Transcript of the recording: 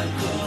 a good